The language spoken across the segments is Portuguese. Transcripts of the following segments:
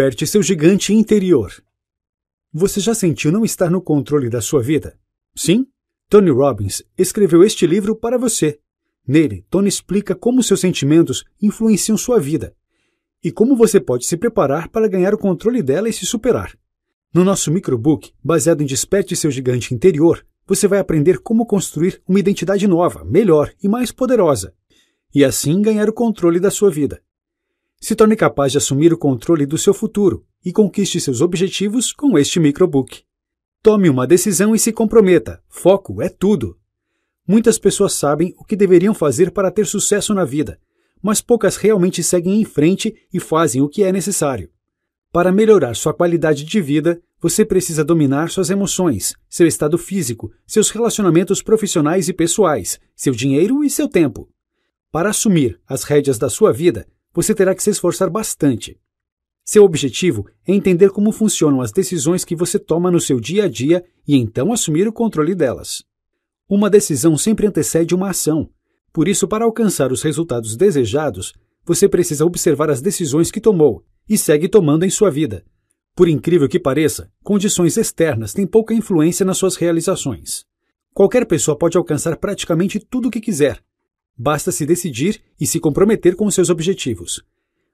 Desperte seu gigante interior. Você já sentiu não estar no controle da sua vida? Sim? Tony Robbins escreveu este livro para você. Nele, Tony explica como seus sentimentos influenciam sua vida e como você pode se preparar para ganhar o controle dela e se superar. No nosso microbook, baseado em Desperte seu gigante interior, você vai aprender como construir uma identidade nova, melhor e mais poderosa, e assim ganhar o controle da sua vida. Se torne capaz de assumir o controle do seu futuro e conquiste seus objetivos com este microbook. Tome uma decisão e se comprometa. Foco é tudo. Muitas pessoas sabem o que deveriam fazer para ter sucesso na vida, mas poucas realmente seguem em frente e fazem o que é necessário. Para melhorar sua qualidade de vida, você precisa dominar suas emoções, seu estado físico, seus relacionamentos profissionais e pessoais, seu dinheiro e seu tempo. Para assumir as rédeas da sua vida, você terá que se esforçar bastante. Seu objetivo é entender como funcionam as decisões que você toma no seu dia a dia e então assumir o controle delas. Uma decisão sempre antecede uma ação. Por isso, para alcançar os resultados desejados, você precisa observar as decisões que tomou e segue tomando em sua vida. Por incrível que pareça, condições externas têm pouca influência nas suas realizações. Qualquer pessoa pode alcançar praticamente tudo o que quiser, Basta se decidir e se comprometer com seus objetivos.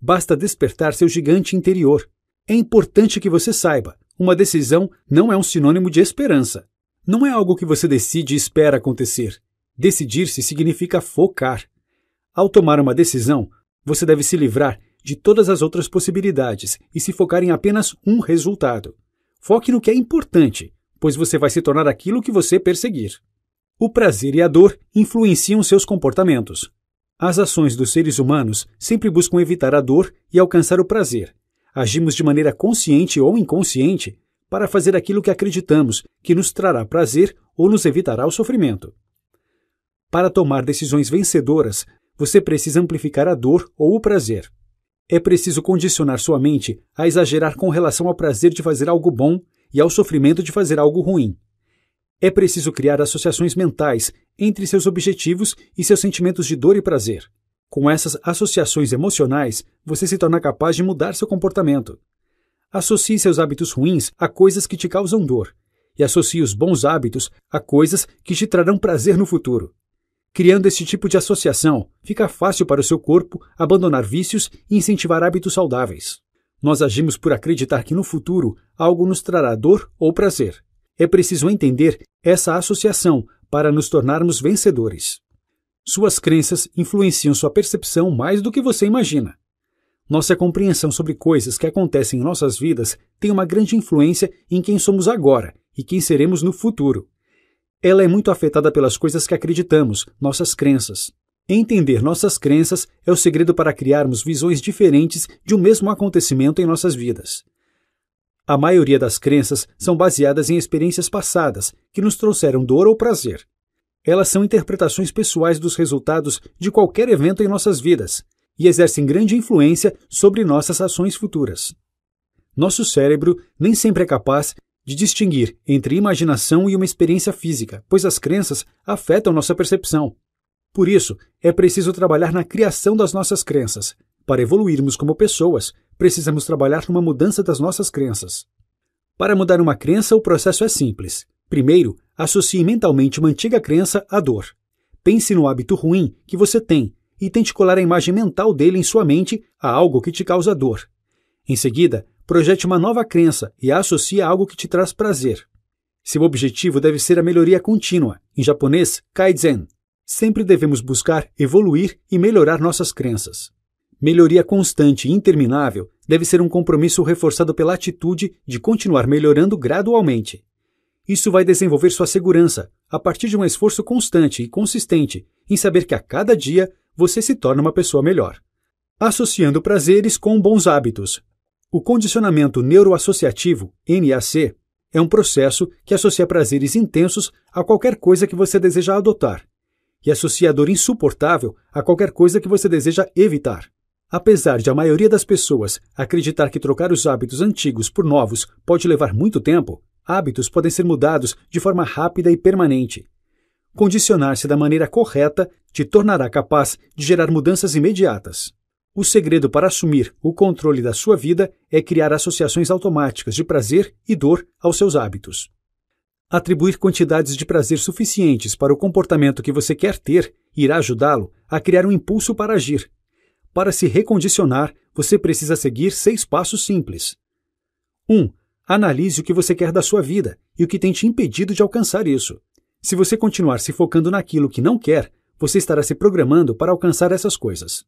Basta despertar seu gigante interior. É importante que você saiba: uma decisão não é um sinônimo de esperança. Não é algo que você decide e espera acontecer. Decidir-se significa focar. Ao tomar uma decisão, você deve se livrar de todas as outras possibilidades e se focar em apenas um resultado. Foque no que é importante, pois você vai se tornar aquilo que você perseguir. O prazer e a dor influenciam seus comportamentos. As ações dos seres humanos sempre buscam evitar a dor e alcançar o prazer. Agimos de maneira consciente ou inconsciente para fazer aquilo que acreditamos que nos trará prazer ou nos evitará o sofrimento. Para tomar decisões vencedoras, você precisa amplificar a dor ou o prazer. É preciso condicionar sua mente a exagerar com relação ao prazer de fazer algo bom e ao sofrimento de fazer algo ruim. É preciso criar associações mentais entre seus objetivos e seus sentimentos de dor e prazer. Com essas associações emocionais, você se torna capaz de mudar seu comportamento. Associe seus hábitos ruins a coisas que te causam dor, e associe os bons hábitos a coisas que te trarão prazer no futuro. Criando esse tipo de associação, fica fácil para o seu corpo abandonar vícios e incentivar hábitos saudáveis. Nós agimos por acreditar que no futuro algo nos trará dor ou prazer. É preciso entender essa associação para nos tornarmos vencedores. Suas crenças influenciam sua percepção mais do que você imagina. Nossa compreensão sobre coisas que acontecem em nossas vidas tem uma grande influência em quem somos agora e quem seremos no futuro. Ela é muito afetada pelas coisas que acreditamos, nossas crenças. Entender nossas crenças é o segredo para criarmos visões diferentes de um mesmo acontecimento em nossas vidas. A maioria das crenças são baseadas em experiências passadas que nos trouxeram dor ou prazer. Elas são interpretações pessoais dos resultados de qualquer evento em nossas vidas e exercem grande influência sobre nossas ações futuras. Nosso cérebro nem sempre é capaz de distinguir entre imaginação e uma experiência física, pois as crenças afetam nossa percepção. Por isso, é preciso trabalhar na criação das nossas crenças. Para evoluirmos como pessoas, precisamos trabalhar numa mudança das nossas crenças. Para mudar uma crença, o processo é simples. Primeiro, associe mentalmente uma antiga crença à dor. Pense no hábito ruim que você tem e tente colar a imagem mental dele em sua mente a algo que te causa dor. Em seguida, projete uma nova crença e a associe a algo que te traz prazer. Seu objetivo deve ser a melhoria contínua, em japonês, kaizen. Sempre devemos buscar evoluir e melhorar nossas crenças. Melhoria constante e interminável deve ser um compromisso reforçado pela atitude de continuar melhorando gradualmente. Isso vai desenvolver sua segurança a partir de um esforço constante e consistente em saber que a cada dia você se torna uma pessoa melhor. Associando prazeres com bons hábitos. O condicionamento neuroassociativo, NAC, é um processo que associa prazeres intensos a qualquer coisa que você deseja adotar e associa dor insuportável a qualquer coisa que você deseja evitar. Apesar de a maioria das pessoas acreditar que trocar os hábitos antigos por novos pode levar muito tempo, hábitos podem ser mudados de forma rápida e permanente. Condicionar-se da maneira correta te tornará capaz de gerar mudanças imediatas. O segredo para assumir o controle da sua vida é criar associações automáticas de prazer e dor aos seus hábitos. Atribuir quantidades de prazer suficientes para o comportamento que você quer ter irá ajudá-lo a criar um impulso para agir. Para se recondicionar, você precisa seguir seis passos simples. 1. Um, analise o que você quer da sua vida e o que tem te impedido de alcançar isso. Se você continuar se focando naquilo que não quer, você estará se programando para alcançar essas coisas.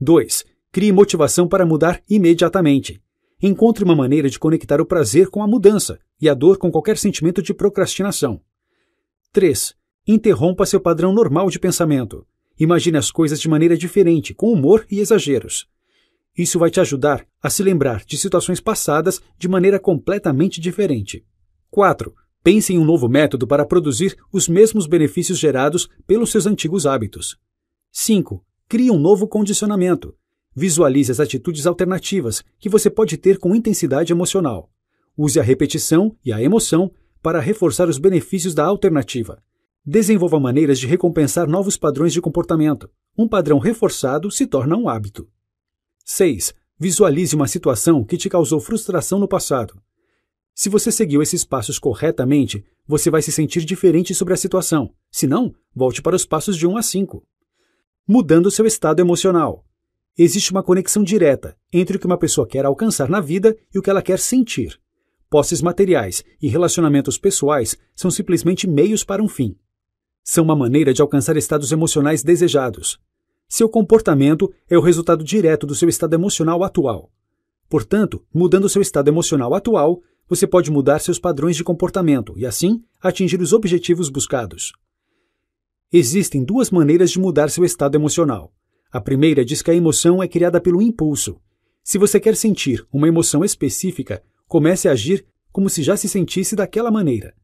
2. Crie motivação para mudar imediatamente. Encontre uma maneira de conectar o prazer com a mudança e a dor com qualquer sentimento de procrastinação. 3. Interrompa seu padrão normal de pensamento. Imagine as coisas de maneira diferente, com humor e exageros. Isso vai te ajudar a se lembrar de situações passadas de maneira completamente diferente. 4. Pense em um novo método para produzir os mesmos benefícios gerados pelos seus antigos hábitos. 5. Crie um novo condicionamento. Visualize as atitudes alternativas que você pode ter com intensidade emocional. Use a repetição e a emoção para reforçar os benefícios da alternativa. Desenvolva maneiras de recompensar novos padrões de comportamento. Um padrão reforçado se torna um hábito. 6. Visualize uma situação que te causou frustração no passado. Se você seguiu esses passos corretamente, você vai se sentir diferente sobre a situação. Se não, volte para os passos de 1 a 5 mudando seu estado emocional. Existe uma conexão direta entre o que uma pessoa quer alcançar na vida e o que ela quer sentir. Posses materiais e relacionamentos pessoais são simplesmente meios para um fim. São uma maneira de alcançar estados emocionais desejados. Seu comportamento é o resultado direto do seu estado emocional atual. Portanto, mudando seu estado emocional atual, você pode mudar seus padrões de comportamento e, assim, atingir os objetivos buscados. Existem duas maneiras de mudar seu estado emocional. A primeira diz que a emoção é criada pelo impulso. Se você quer sentir uma emoção específica, comece a agir como se já se sentisse daquela maneira.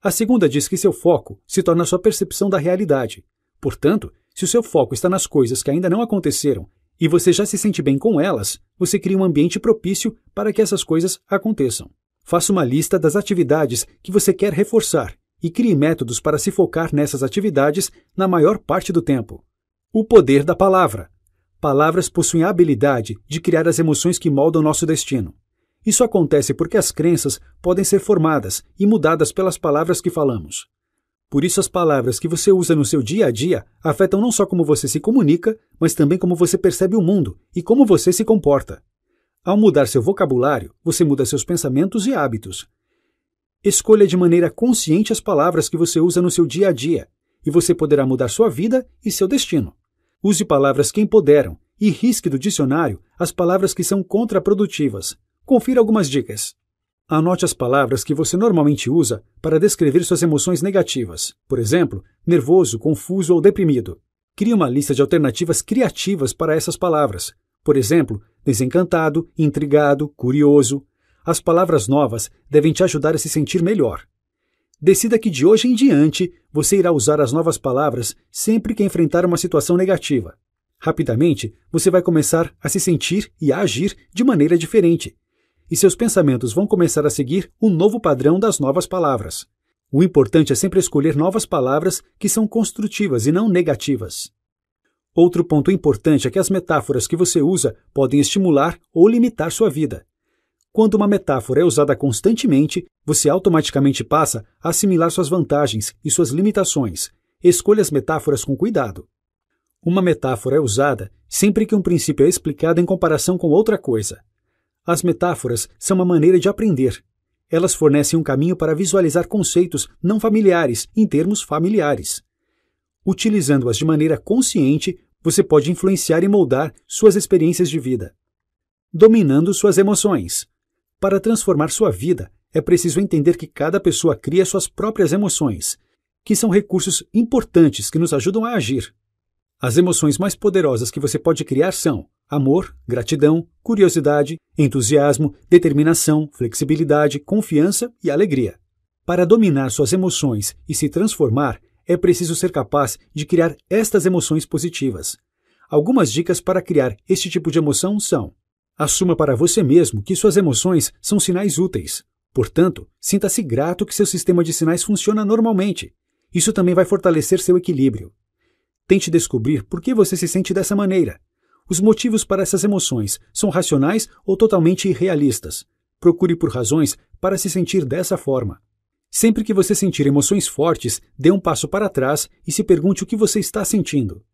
A segunda diz que seu foco se torna sua percepção da realidade. Portanto, se o seu foco está nas coisas que ainda não aconteceram e você já se sente bem com elas, você cria um ambiente propício para que essas coisas aconteçam. Faça uma lista das atividades que você quer reforçar e crie métodos para se focar nessas atividades na maior parte do tempo. O poder da palavra. Palavras possuem a habilidade de criar as emoções que moldam nosso destino. Isso acontece porque as crenças podem ser formadas e mudadas pelas palavras que falamos. Por isso, as palavras que você usa no seu dia a dia afetam não só como você se comunica, mas também como você percebe o mundo e como você se comporta. Ao mudar seu vocabulário, você muda seus pensamentos e hábitos, Escolha de maneira consciente as palavras que você usa no seu dia a dia, e você poderá mudar sua vida e seu destino. Use palavras que empoderam e risque do dicionário as palavras que são contraprodutivas. Confira algumas dicas. Anote as palavras que você normalmente usa para descrever suas emoções negativas, por exemplo, nervoso, confuso ou deprimido. Crie uma lista de alternativas criativas para essas palavras, por exemplo, desencantado, intrigado, curioso, as palavras novas devem te ajudar a se sentir melhor. Decida que de hoje em diante você irá usar as novas palavras sempre que enfrentar uma situação negativa. Rapidamente, você vai começar a se sentir e a agir de maneira diferente. E seus pensamentos vão começar a seguir o novo padrão das novas palavras. O importante é sempre escolher novas palavras que são construtivas e não negativas. Outro ponto importante é que as metáforas que você usa podem estimular ou limitar sua vida. Quando uma metáfora é usada constantemente, você automaticamente passa a assimilar suas vantagens e suas limitações. Escolha as metáforas com cuidado. Uma metáfora é usada sempre que um princípio é explicado em comparação com outra coisa. As metáforas são uma maneira de aprender. Elas fornecem um caminho para visualizar conceitos não familiares em termos familiares. Utilizando-as de maneira consciente, você pode influenciar e moldar suas experiências de vida. Dominando suas emoções. Para transformar sua vida, é preciso entender que cada pessoa cria suas próprias emoções, que são recursos importantes que nos ajudam a agir. As emoções mais poderosas que você pode criar são amor, gratidão, curiosidade, entusiasmo, determinação, flexibilidade, confiança e alegria. Para dominar suas emoções e se transformar, é preciso ser capaz de criar estas emoções positivas. Algumas dicas para criar este tipo de emoção são: Assuma para você mesmo que suas emoções são sinais úteis. Portanto, sinta-se grato que seu sistema de sinais funciona normalmente. Isso também vai fortalecer seu equilíbrio. Tente descobrir por que você se sente dessa maneira. Os motivos para essas emoções são racionais ou totalmente irrealistas. Procure por razões para se sentir dessa forma. Sempre que você sentir emoções fortes, dê um passo para trás e se pergunte o que você está sentindo.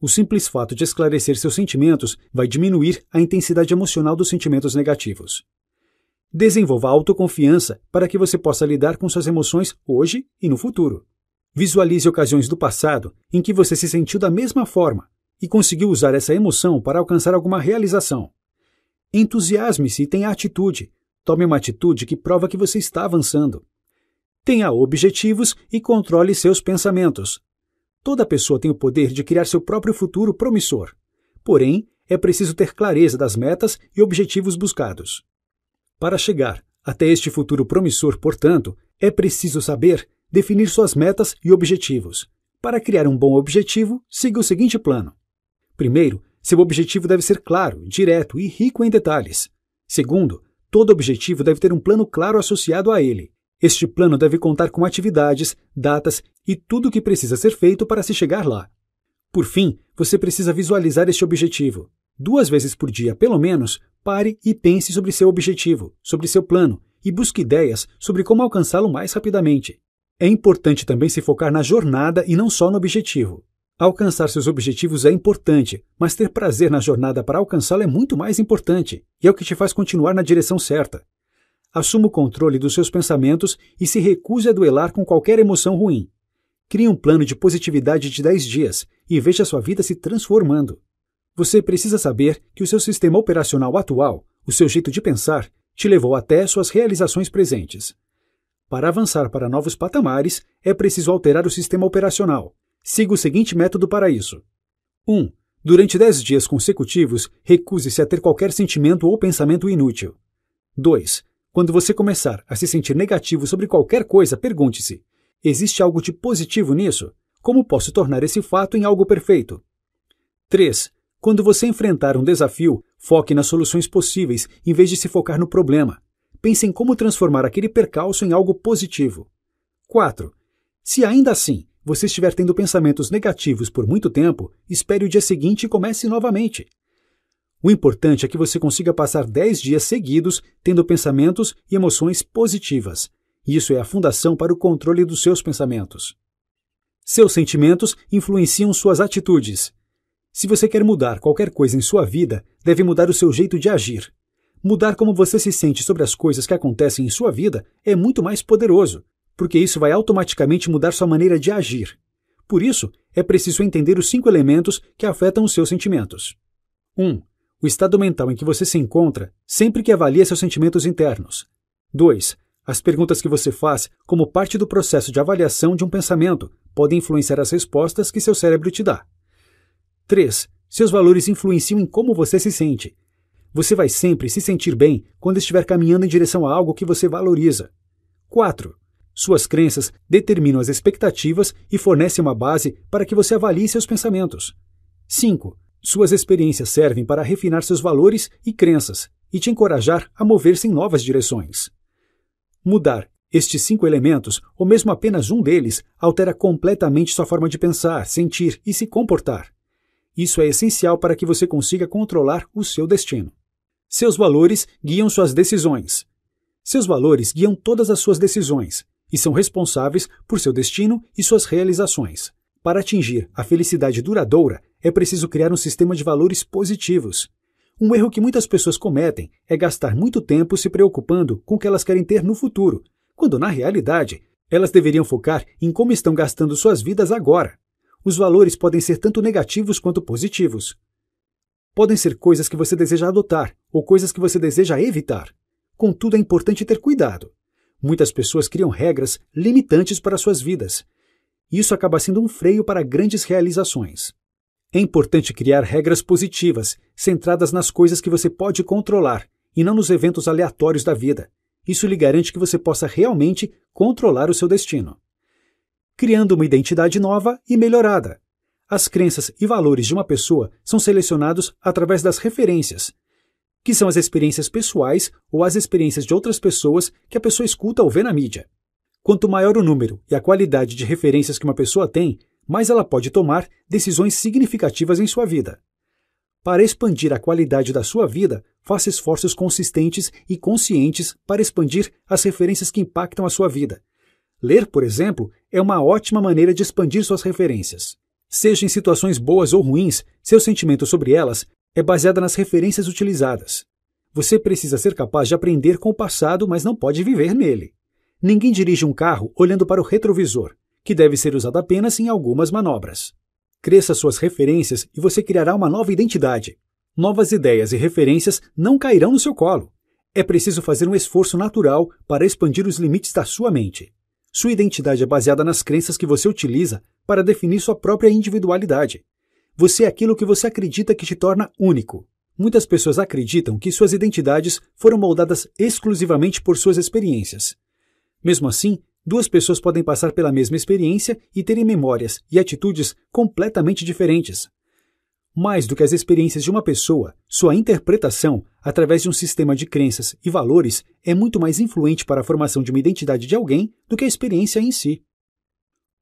O simples fato de esclarecer seus sentimentos vai diminuir a intensidade emocional dos sentimentos negativos. Desenvolva autoconfiança para que você possa lidar com suas emoções hoje e no futuro. Visualize ocasiões do passado em que você se sentiu da mesma forma e conseguiu usar essa emoção para alcançar alguma realização. Entusiasme-se e tenha atitude. Tome uma atitude que prova que você está avançando. Tenha objetivos e controle seus pensamentos. Toda pessoa tem o poder de criar seu próprio futuro promissor. Porém, é preciso ter clareza das metas e objetivos buscados. Para chegar até este futuro promissor, portanto, é preciso saber definir suas metas e objetivos. Para criar um bom objetivo, siga o seguinte plano. Primeiro, seu objetivo deve ser claro, direto e rico em detalhes. Segundo, todo objetivo deve ter um plano claro associado a ele. Este plano deve contar com atividades, datas e tudo o que precisa ser feito para se chegar lá. Por fim, você precisa visualizar este objetivo. Duas vezes por dia, pelo menos, Pare e pense sobre seu objetivo, sobre seu plano e busque ideias sobre como alcançá-lo mais rapidamente. É importante também se focar na jornada e não só no objetivo. Alcançar seus objetivos é importante, mas ter prazer na jornada para alcançá-lo é muito mais importante e é o que te faz continuar na direção certa. Assuma o controle dos seus pensamentos e se recuse a duelar com qualquer emoção ruim. Crie um plano de positividade de 10 dias e veja sua vida se transformando. Você precisa saber que o seu sistema operacional atual, o seu jeito de pensar, te levou até suas realizações presentes. Para avançar para novos patamares, é preciso alterar o sistema operacional. Siga o seguinte método para isso: 1. Durante 10 dias consecutivos, recuse-se a ter qualquer sentimento ou pensamento inútil. 2. Quando você começar a se sentir negativo sobre qualquer coisa, pergunte-se: existe algo de positivo nisso? Como posso tornar esse fato em algo perfeito? 3. Quando você enfrentar um desafio, foque nas soluções possíveis em vez de se focar no problema. Pense em como transformar aquele percalço em algo positivo. 4. Se ainda assim você estiver tendo pensamentos negativos por muito tempo, espere o dia seguinte e comece novamente. O importante é que você consiga passar 10 dias seguidos tendo pensamentos e emoções positivas. Isso é a fundação para o controle dos seus pensamentos. Seus sentimentos influenciam suas atitudes. Se você quer mudar qualquer coisa em sua vida, deve mudar o seu jeito de agir. Mudar como você se sente sobre as coisas que acontecem em sua vida é muito mais poderoso, porque isso vai automaticamente mudar sua maneira de agir. Por isso, é preciso entender os cinco elementos que afetam os seus sentimentos. 1. Um, o estado mental em que você se encontra sempre que avalia seus sentimentos internos. 2. As perguntas que você faz, como parte do processo de avaliação de um pensamento, podem influenciar as respostas que seu cérebro te dá. 3. Seus valores influenciam em como você se sente. Você vai sempre se sentir bem quando estiver caminhando em direção a algo que você valoriza. 4. Suas crenças determinam as expectativas e fornecem uma base para que você avalie seus pensamentos. 5. Suas experiências servem para refinar seus valores e crenças e te encorajar a mover-se em novas direções. Mudar estes cinco elementos, ou mesmo apenas um deles, altera completamente sua forma de pensar, sentir e se comportar. Isso é essencial para que você consiga controlar o seu destino. Seus valores guiam suas decisões. Seus valores guiam todas as suas decisões e são responsáveis por seu destino e suas realizações. Para atingir a felicidade duradoura, é preciso criar um sistema de valores positivos. Um erro que muitas pessoas cometem é gastar muito tempo se preocupando com o que elas querem ter no futuro, quando na realidade elas deveriam focar em como estão gastando suas vidas agora os valores podem ser tanto negativos quanto positivos. Podem ser coisas que você deseja adotar ou coisas que você deseja evitar. Contudo, é importante ter cuidado. Muitas pessoas criam regras limitantes para suas vidas. Isso acaba sendo um freio para grandes realizações. É importante criar regras positivas, centradas nas coisas que você pode controlar e não nos eventos aleatórios da vida. Isso lhe garante que você possa realmente controlar o seu destino criando uma identidade nova e melhorada. As crenças e valores de uma pessoa são selecionados através das referências, que são as experiências pessoais ou as experiências de outras pessoas que a pessoa escuta ou vê na mídia. Quanto maior o número e a qualidade de referências que uma pessoa tem, mais ela pode tomar decisões significativas em sua vida. Para expandir a qualidade da sua vida, faça esforços consistentes e conscientes para expandir as referências que impactam a sua vida. Ler, por exemplo, é uma ótima maneira de expandir suas referências. Seja em situações boas ou ruins, seu sentimento sobre elas é baseado nas referências utilizadas. Você precisa ser capaz de aprender com o passado, mas não pode viver nele. Ninguém dirige um carro olhando para o retrovisor, que deve ser usado apenas em algumas manobras. Cresça suas referências e você criará uma nova identidade. Novas ideias e referências não cairão no seu colo. É preciso fazer um esforço natural para expandir os limites da sua mente. Sua identidade é baseada nas crenças que você utiliza para definir sua própria individualidade. Você é aquilo que você acredita que te torna único. Muitas pessoas acreditam que suas identidades foram moldadas exclusivamente por suas experiências. Mesmo assim, duas pessoas podem passar pela mesma experiência e terem memórias e atitudes completamente diferentes. Mais do que as experiências de uma pessoa, sua interpretação, através de um sistema de crenças e valores, é muito mais influente para a formação de uma identidade de alguém do que a experiência em si.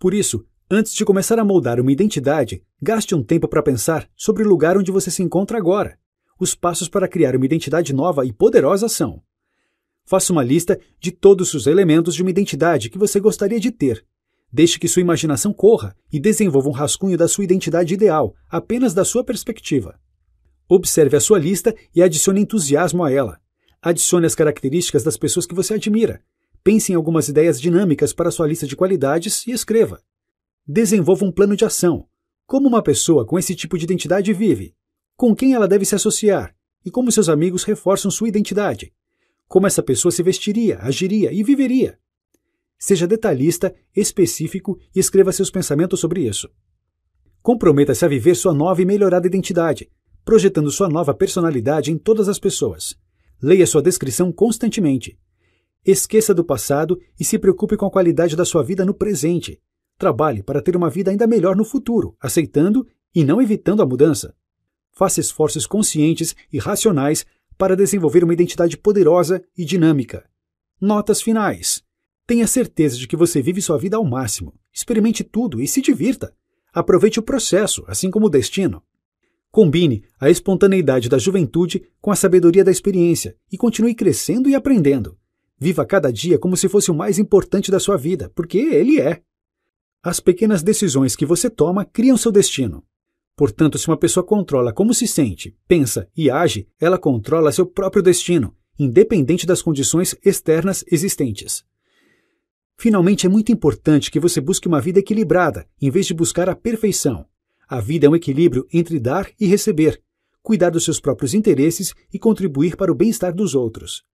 Por isso, antes de começar a moldar uma identidade, gaste um tempo para pensar sobre o lugar onde você se encontra agora. Os passos para criar uma identidade nova e poderosa são: Faça uma lista de todos os elementos de uma identidade que você gostaria de ter. Deixe que sua imaginação corra e desenvolva um rascunho da sua identidade ideal, apenas da sua perspectiva. Observe a sua lista e adicione entusiasmo a ela. Adicione as características das pessoas que você admira. Pense em algumas ideias dinâmicas para sua lista de qualidades e escreva. Desenvolva um plano de ação. Como uma pessoa com esse tipo de identidade vive? Com quem ela deve se associar? E como seus amigos reforçam sua identidade? como essa pessoa se vestiria, agiria e viveria. Seja detalhista, específico e escreva seus pensamentos sobre isso. Comprometa-se a viver sua nova e melhorada identidade, projetando sua nova personalidade em todas as pessoas. Leia sua descrição constantemente. Esqueça do passado e se preocupe com a qualidade da sua vida no presente. Trabalhe para ter uma vida ainda melhor no futuro, aceitando e não evitando a mudança. Faça esforços conscientes e racionais para desenvolver uma identidade poderosa e dinâmica. Notas finais. Tenha certeza de que você vive sua vida ao máximo. Experimente tudo e se divirta. Aproveite o processo, assim como o destino. Combine a espontaneidade da juventude com a sabedoria da experiência e continue crescendo e aprendendo. Viva cada dia como se fosse o mais importante da sua vida, porque ele é. As pequenas decisões que você toma criam seu destino. Portanto, se uma pessoa controla como se sente, pensa e age, ela controla seu próprio destino, independente das condições externas existentes. Finalmente, é muito importante que você busque uma vida equilibrada, em vez de buscar a perfeição. A vida é um equilíbrio entre dar e receber, cuidar dos seus próprios interesses e contribuir para o bem-estar dos outros.